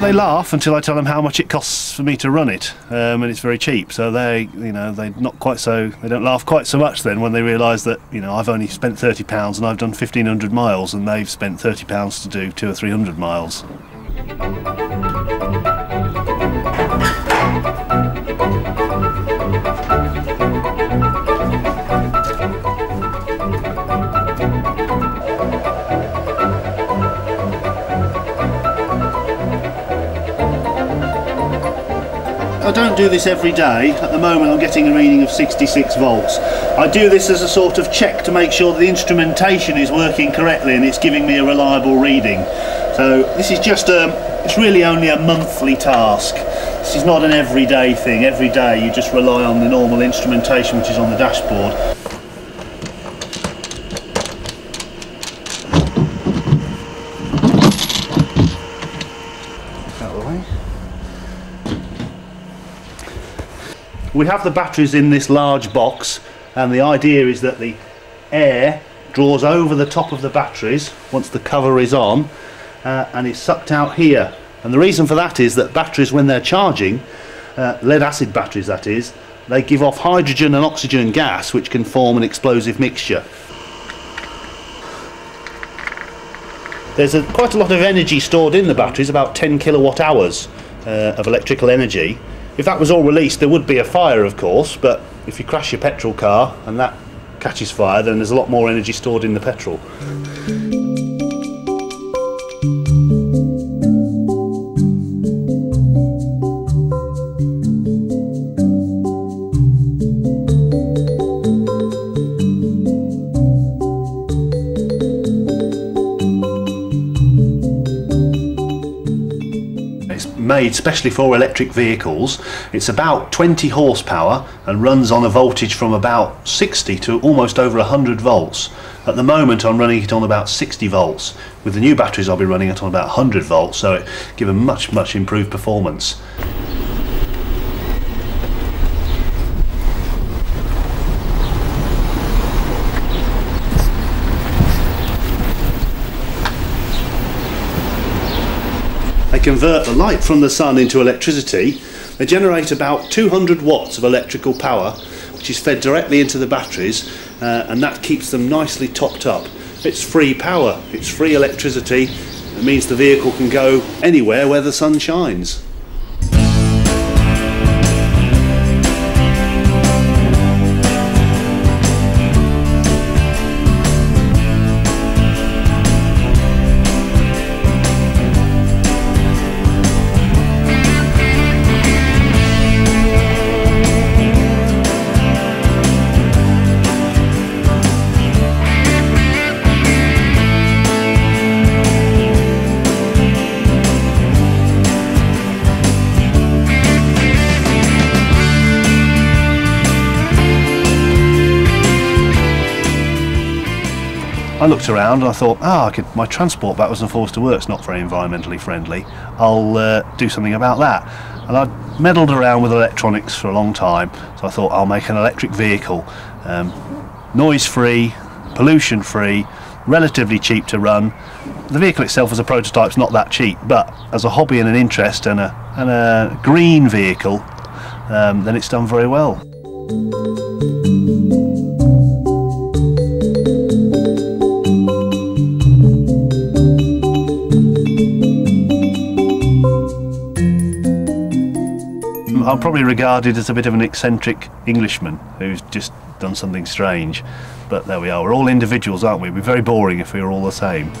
They laugh until I tell them how much it costs for me to run it, um, and it's very cheap. So they, you know, they not quite so they don't laugh quite so much then when they realise that you know I've only spent thirty pounds and I've done fifteen hundred miles, and they've spent thirty pounds to do two or three hundred miles. I don't do this every day. At the moment I'm getting a reading of 66 volts. I do this as a sort of check to make sure the instrumentation is working correctly and it's giving me a reliable reading. So this is just a, it's really only a monthly task. This is not an everyday thing. Every day you just rely on the normal instrumentation which is on the dashboard. Out of the way. We have the batteries in this large box and the idea is that the air draws over the top of the batteries once the cover is on uh, and is sucked out here. And the reason for that is that batteries when they're charging uh, lead acid batteries that is they give off hydrogen and oxygen gas which can form an explosive mixture. There's a, quite a lot of energy stored in the batteries about 10 kilowatt hours uh, of electrical energy if that was all released, there would be a fire, of course, but if you crash your petrol car and that catches fire, then there's a lot more energy stored in the petrol. Made specially for electric vehicles. It's about 20 horsepower and runs on a voltage from about 60 to almost over 100 volts. At the moment I'm running it on about 60 volts. With the new batteries I'll be running it on about 100 volts so it give a much much improved performance. They convert the light from the sun into electricity. They generate about 200 watts of electrical power, which is fed directly into the batteries, uh, and that keeps them nicely topped up. It's free power, it's free electricity. It means the vehicle can go anywhere where the sun shines. I looked around and I thought, ah, my transport backwards and forwards to work's not very environmentally friendly. I'll uh, do something about that. And I'd meddled around with electronics for a long time, so I thought I'll make an electric vehicle, um, noise-free, pollution-free, relatively cheap to run. The vehicle itself as a prototype is not that cheap, but as a hobby and an interest and a, and a green vehicle, um, then it's done very well. I'm probably regarded as a bit of an eccentric Englishman who's just done something strange. But there we are, we're all individuals, aren't we? We'd be very boring if we were all the same.